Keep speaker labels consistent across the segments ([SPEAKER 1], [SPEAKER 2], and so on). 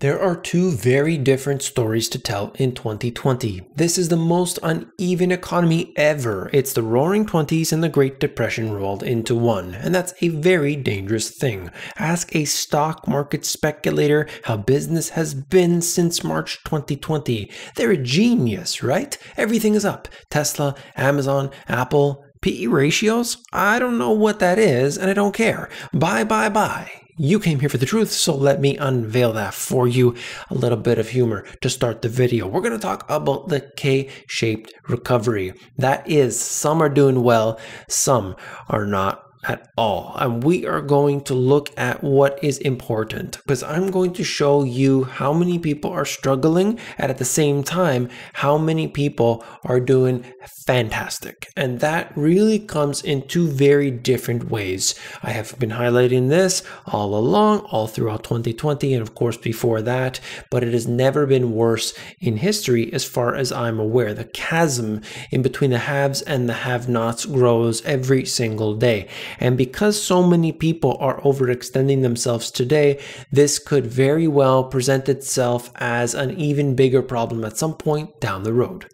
[SPEAKER 1] There are two very different stories to tell in 2020. This is the most uneven economy ever. It's the roaring 20s and the Great Depression rolled into one, and that's a very dangerous thing. Ask a stock market speculator how business has been since March 2020. They're a genius, right? Everything is up. Tesla, Amazon, Apple, PE ratios? I don't know what that is, and I don't care. Bye, bye, bye. You came here for the truth, so let me unveil that for you. A little bit of humor to start the video. We're going to talk about the K-shaped recovery. That is, some are doing well, some are not at all. And we are going to look at what is important because I'm going to show you how many people are struggling and at the same time, how many people are doing fantastic. And that really comes in two very different ways. I have been highlighting this all along, all throughout 2020, and of course before that, but it has never been worse in history as far as I'm aware. The chasm in between the haves and the have nots grows every single day. And because so many people are overextending themselves today, this could very well present itself as an even bigger problem at some point down the road.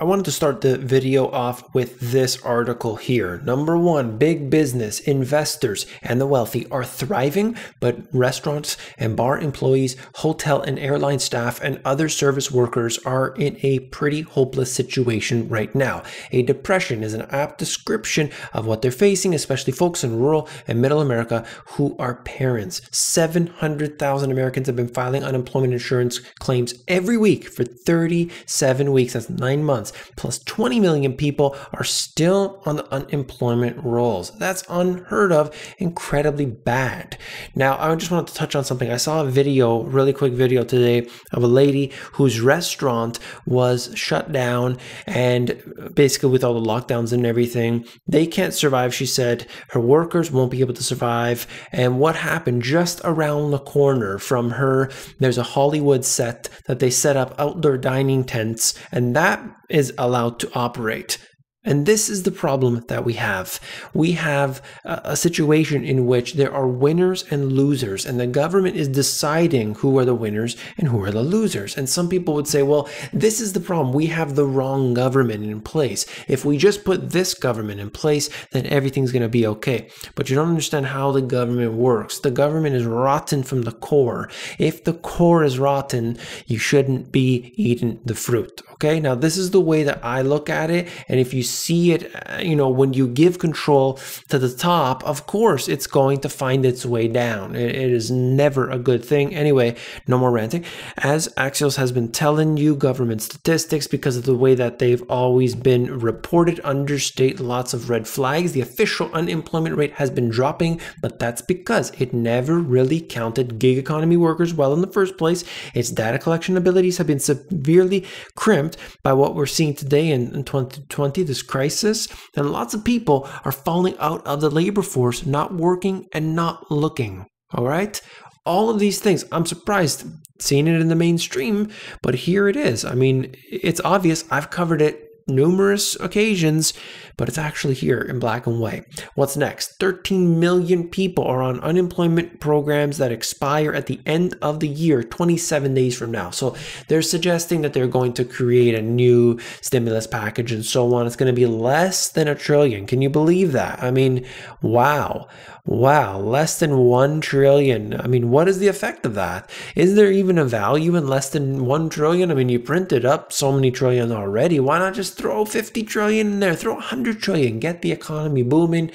[SPEAKER 1] I wanted to start the video off with this article here. Number one, big business, investors, and the wealthy are thriving, but restaurants and bar employees, hotel and airline staff, and other service workers are in a pretty hopeless situation right now. A depression is an apt description of what they're facing, especially folks in rural and middle America who are parents. 700,000 Americans have been filing unemployment insurance claims every week for 37 weeks. That's nine months plus 20 million people are still on the unemployment rolls. That's unheard of, incredibly bad. Now, I just wanted to touch on something. I saw a video, really quick video today of a lady whose restaurant was shut down and basically with all the lockdowns and everything, they can't survive. She said her workers won't be able to survive. And what happened just around the corner from her, there's a Hollywood set that they set up outdoor dining tents, and that is allowed to operate. And this is the problem that we have. We have a, situation in which there are winners and losers, and the government is deciding who are the winners and who are the losers. And some people would say, well, this is the problem. We have the wrong government in place. If we just put this government in place, then everything's going to be okay. But you don't understand how the government works. The government is rotten from the core. If the core is rotten, you shouldn't be eating the fruit. Okay, now this is the way that I look at it. And if you see it, uh, you know, when you give control to the top, of course, it's going to find its way down. it, it is never a good thing. Anyway, no more ranting. As Axios has been telling you government statistics because of the way that they've always been reported understate lots of red flags. The official unemployment rate has been dropping, but that's because it never really counted gig economy workers well in the first place. Its data collection abilities have been severely crimped by what we're seeing today in, in 2020, this crisis. And lots of people are falling out of the labor force, not working and not looking. All right. All of these things, I'm surprised seeing it in the mainstream, but here it is. I mean, it's obvious. I've covered it numerous occasions, but it's actually here in black and white. What's next? 13 million people are on unemployment programs that expire at the end of the year, 27 days from now. So they're suggesting that they're going to create a new stimulus package and so on. It's going to be less than a trillion. Can you believe that? I mean, wow. Wow, less than 1 trillion. I mean, what is the effect of that? Is there even a value in less than 1 trillion? I mean, you printed up so many trillion already. Why not just throw 50 trillion in there? Throw 100 trillion, get the economy booming,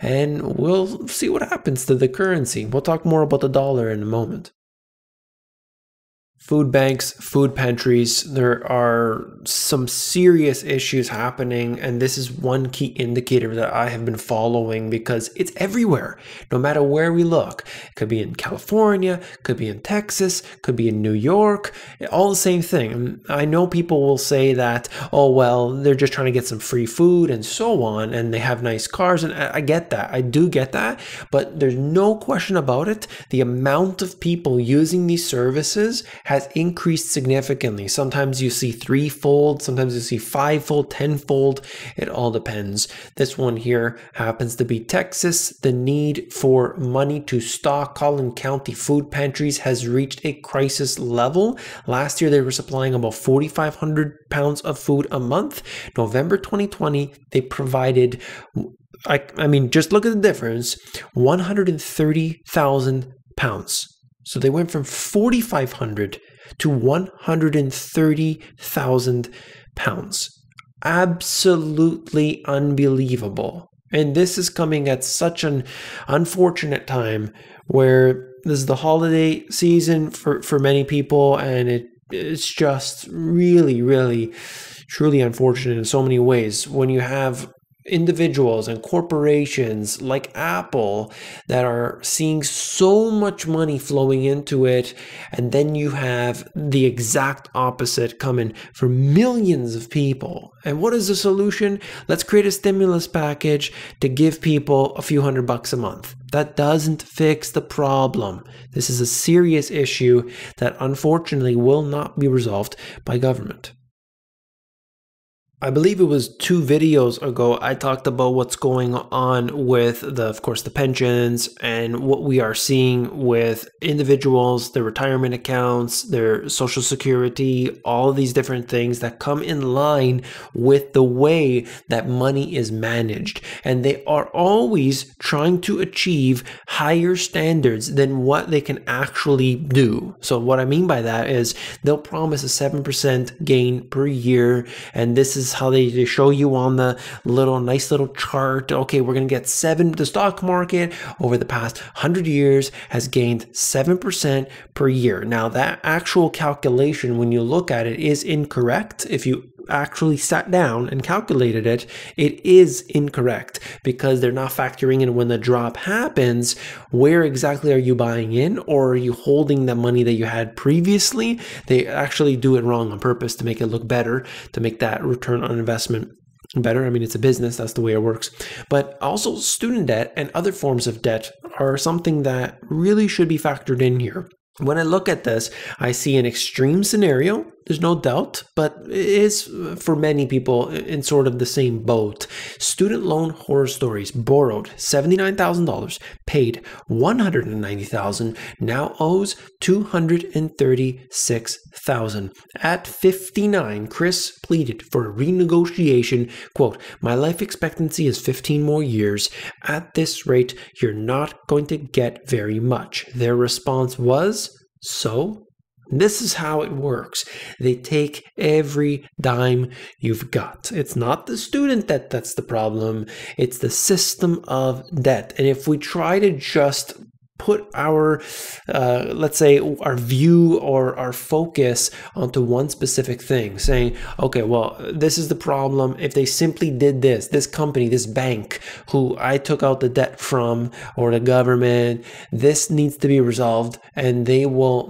[SPEAKER 1] and we'll see what happens to the currency. We'll talk more about the dollar in a moment food banks, food pantries. There are some serious issues happening, and this is one key indicator that I have been following because it's everywhere, no matter where we look. It could be in California, could be in Texas, could be in New York, all the same thing. I know people will say that, oh, well, they're just trying to get some free food and so on, and they have nice cars, and I get that. I do get that, but there's no question about it. The amount of people using these services has increased significantly. Sometimes you see threefold, sometimes you see fivefold, tenfold. It all depends. This one here happens to be Texas. The need for money to stock Collin County food pantries has reached a crisis level. Last year, they were supplying about 4,500 pounds of food a month. November 2020, they provided I, I mean, just look at the difference 130,000 pounds. So they went from 4,500 to 130,000 pounds. Absolutely unbelievable. And this is coming at such an unfortunate time where this is the holiday season for, for many people, and it it's just really, really, truly unfortunate in so many ways when you have individuals and corporations like Apple that are seeing so much money flowing into it. And then you have the exact opposite coming for millions of people. And what is the solution? Let's create a stimulus package to give people a few hundred bucks a month. That doesn't fix the problem. This is a serious issue that unfortunately will not be resolved by government. I believe it was two videos ago I talked about what's going on with the of course the pensions and what we are seeing with individuals, their retirement accounts, their social security, all these different things that come in line with the way that money is managed and they are always trying to achieve higher standards than what they can actually do. So what I mean by that is they'll promise a 7% gain per year and this is is how they, they show you on the little nice little chart. Okay, we're going to get seven. The stock market over the past 100 years has gained 7% per year. Now, that actual calculation, when you look at it, is incorrect. If you actually sat down and calculated it, it is incorrect because they're not factoring in when the drop happens, where exactly are you buying in or are you holding the money that you had previously? They actually do it wrong on purpose to make it look better, to make that return on investment better. I mean, it's a business, that's the way it works. But also, student debt and other forms of debt are something that really should be factored in here. When I look at this, I see an extreme scenario there's no doubt, but it is for many people in sort of the same boat. Student loan horror stories borrowed $79,000, paid $190,000, now owes $236,000. At 59, Chris pleaded for a renegotiation. Quote, My life expectancy is 15 more years. At this rate, you're not going to get very much. Their response was, So this is how it works. They take every dime you've got. It's not the student debt that's the problem, it's the system of debt. And if we try to just put our, uh, let's say, our view or our focus onto one specific thing, saying, okay, well, this is the problem. If they simply did this, this company, this bank who I took out the debt from, or the government, this needs to be resolved, and they will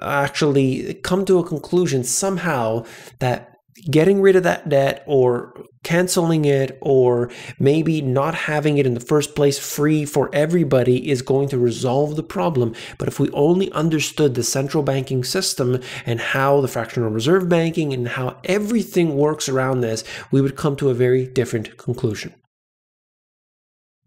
[SPEAKER 1] actually come to a conclusion somehow that getting rid of that debt or canceling it or maybe not having it in the first place free for everybody is going to resolve the problem. But if we only understood the central banking system and how the fractional reserve banking and how everything works around this, we would come to a very different conclusion.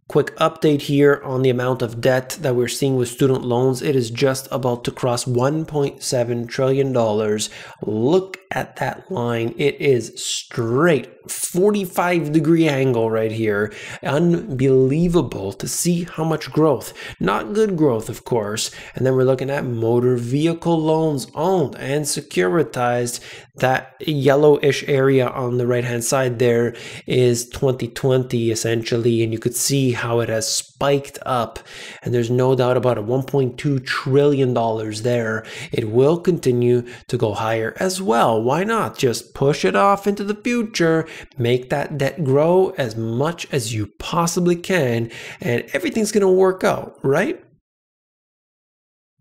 [SPEAKER 1] Quick update here on the amount of debt that we're seeing with student loans. It is just about to cross $1.7 trillion. Look at that line. It is straight 45 degree angle right here. Unbelievable to see how much growth. Not good growth, of course. And then we're looking at motor vehicle loans owned and securitized. That yellowish area on the right hand side there is 2020 essentially. And you could see how it has spiked up. And there's no doubt about it $1.2 trillion there. It will continue to go higher as well. Why not just push it off into the future? Make that debt grow as much as you possibly can, and everything's going to work out, right?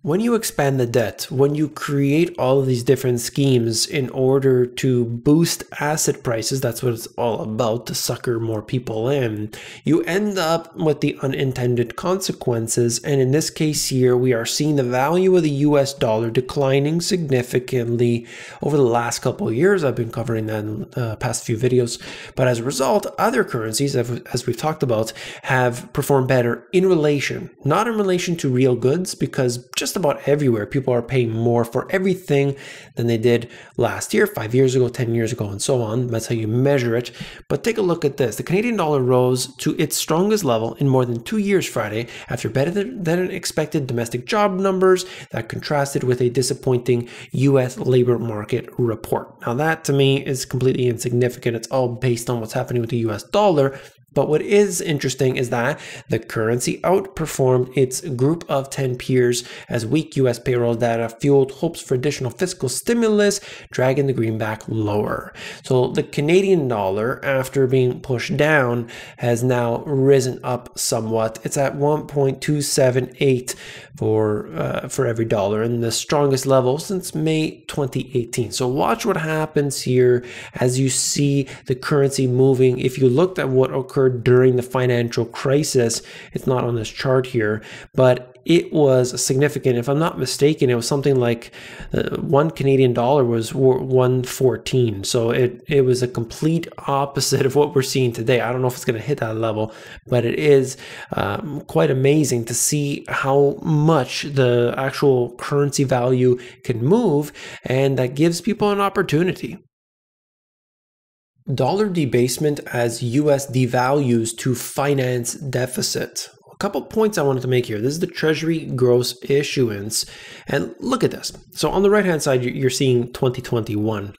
[SPEAKER 1] When you expand the debt, when you create all of these different schemes in order to boost asset prices, that's what it's all about to sucker more people in, you end up with the unintended consequences. And in this case here, we are seeing the value of the US dollar declining significantly over the last couple of years. I've been covering that in the uh, past few videos. But as a result, other currencies, as we've talked about, have performed better in relation, not in relation to real goods, because just just about everywhere, people are paying more for everything than they did last year, five years ago, 10 years ago, and so on. That's how you measure it. But take a look at this. The Canadian dollar rose to its strongest level in more than two years Friday after better than expected domestic job numbers that contrasted with a disappointing U.S. labor market report. Now, that to me is completely insignificant. It's all based on what's happening with the U.S. dollar. But what is interesting is that the currency outperformed its group of 10 peers as weak US payroll data fueled hopes for additional fiscal stimulus, dragging the greenback lower. So the Canadian dollar, after being pushed down, has now risen up somewhat. It's at 1.278 for uh, for every dollar and the strongest level since May 2018. So watch what happens here as you see the currency moving. If you looked at what occurred occurred during the financial crisis. It's not on this chart here, but it was significant. If I'm not mistaken, it was something like uh, one Canadian dollar was 114. So it, it was a complete opposite of what we're seeing today. I don't know if it's going to hit that level, but it is um, quite amazing to see how much the actual currency value can move. And that gives people an opportunity. Dollar debasement as US devalues to finance deficit. A couple points I wanted to make here. This is the Treasury gross issuance. And look at this. So on the right hand side, you're seeing 2021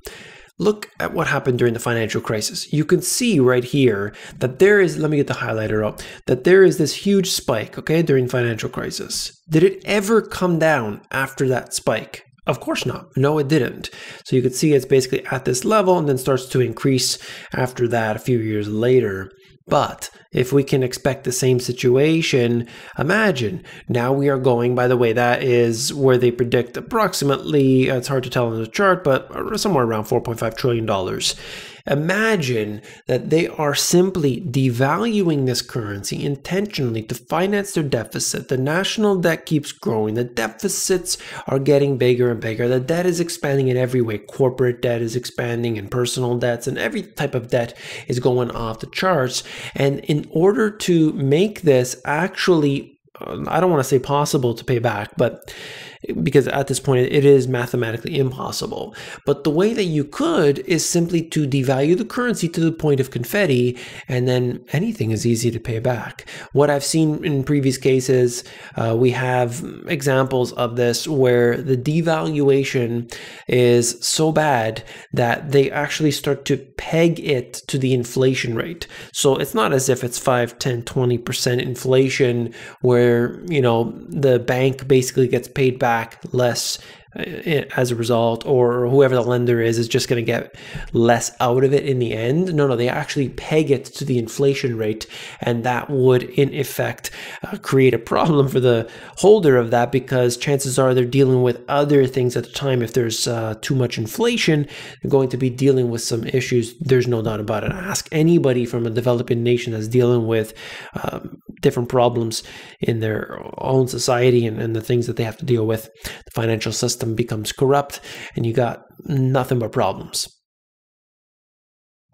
[SPEAKER 1] look at what happened during the financial crisis. You can see right here that there is, let me get the highlighter up, that there is this huge spike, okay, during financial crisis. Did it ever come down after that spike? Of course not. No, it didn't. So you could see it's basically at this level and then starts to increase after that a few years later. But if we can expect the same situation, imagine now we are going, by the way, that is where they predict approximately, uh, it's hard to tell on the chart, but somewhere around $4.5 trillion. Imagine that they are simply devaluing this currency intentionally to finance their deficit. The national debt keeps growing. The deficits are getting bigger and bigger. The debt is expanding in every way. Corporate debt is expanding and personal debts and every type of debt is going off the charts. And in order to make this actually, I don't want to say possible to pay back, but because at this point it is mathematically impossible. But the way that you could is simply to devalue the currency to the point of confetti, and then anything is easy to pay back. What I've seen in previous cases, uh, we have examples of this where the devaluation is so bad that they actually start to peg it to the inflation rate. So it's not as if it's 5, 10, 20% inflation where, you know, the bank basically gets paid back less as a result, or whoever the lender is is just going to get less out of it in the end. No, no, they actually peg it to the inflation rate, and that would, in effect, uh, create a problem for the holder of that because chances are they're dealing with other things at the time. If there's uh, too much inflation, they're going to be dealing with some issues. There's no doubt about it. Ask anybody from a developing nation that's dealing with um, different problems in their own society and, and the things that they have to deal with. The financial system becomes corrupt and you got nothing but problems.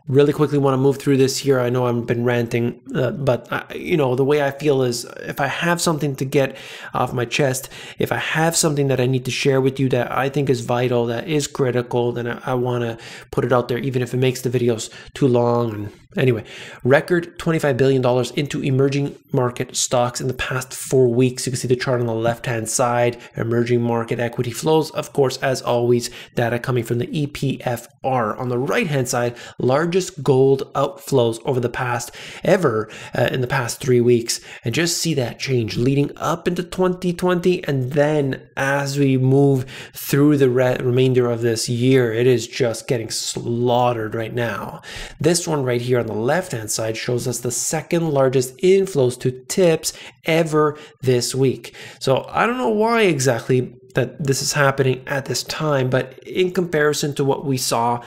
[SPEAKER 1] Really quickly want to move through this here. I know I've been ranting, uh, but I, you know the way I feel is if I have something to get off my chest, if I have something that I need to share with you that I think is vital, that is critical, then I, I want to put it out there, even if it makes the videos too long and Anyway, record $25 billion into emerging market stocks in the past four weeks. You can see the chart on the left hand side, emerging market equity flows. Of course, as always, data coming from the EPFR. On the right hand side, largest gold outflows over the past ever uh, in the past three weeks. And just see that change leading up into 2020. And then as we move through the re remainder of this year, it is just getting slaughtered right now. This one right here on the left hand side shows us the second largest inflows to TIPS ever this week. So I don't know why exactly that this is happening at this time, but in comparison to what we saw,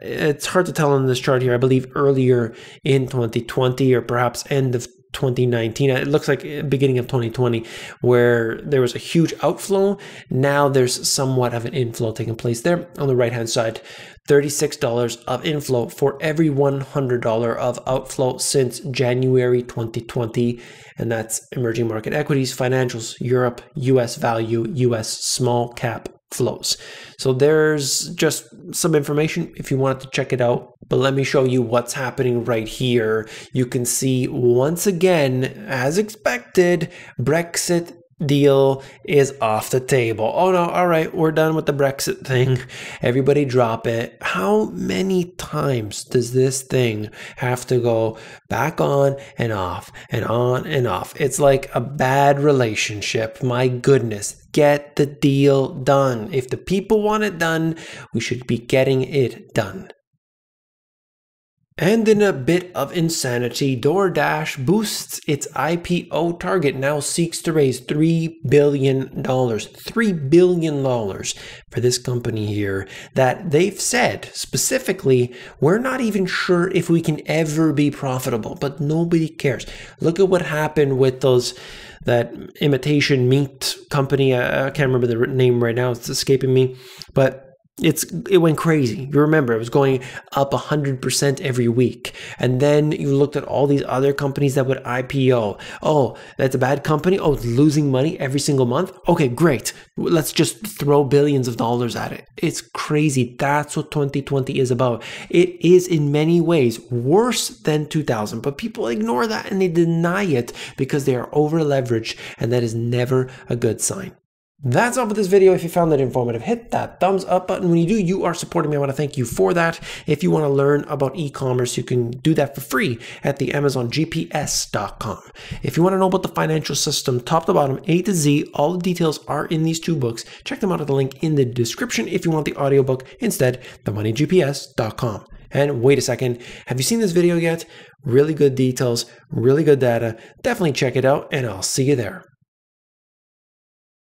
[SPEAKER 1] it's hard to tell on this chart here. I believe earlier in 2020 or perhaps end of 2019. It looks like beginning of 2020, where there was a huge outflow. Now there's somewhat of an inflow taking place there on the right hand side. $36 of inflow for every $100 of outflow since January 2020. And that's emerging market equities, financials, Europe, US value, US small cap flows. So there's just some information if you wanted to check it out. But let me show you what's happening right here. You can see once again, as expected, Brexit deal is off the table. Oh no, all right, we're done with the Brexit thing. Everybody drop it. How many times does this thing have to go back on and off and on and off? It's like a bad relationship. My goodness. Get the deal done. If the people want it done, we should be getting it done. And in a bit of insanity, DoorDash boosts its IPO target, now seeks to raise $3 billion. $3 billion for this company here that they've said specifically, we're not even sure if we can ever be profitable, but nobody cares. Look at what happened with those that imitation meat company. I can't remember the name right now, it's escaping me, but it's it went crazy. You remember it was going up 100% every week. And then you looked at all these other companies that would IPO. Oh, that's a bad company. Oh, it's losing money every single month. Okay, great. Let's just throw billions of dollars at it. It's crazy. That's what 2020 is about. It is in many ways worse than 2000, but people ignore that and they deny it because they are over leveraged and that is never a good sign. That's all for this video. If you found it informative, hit that thumbs up button. When you do, you are supporting me. I want to thank you for that. If you want to learn about e-commerce, you can do that for free at the AmazonGPS.com. If you want to know about the financial system, top to bottom, A to Z, all the details are in these two books. Check them out at the link in the description if you want the audiobook. Instead, themoneygps.com. And wait a second, have you seen this video yet? Really good details, really good data. Definitely check it out, and I'll see you there.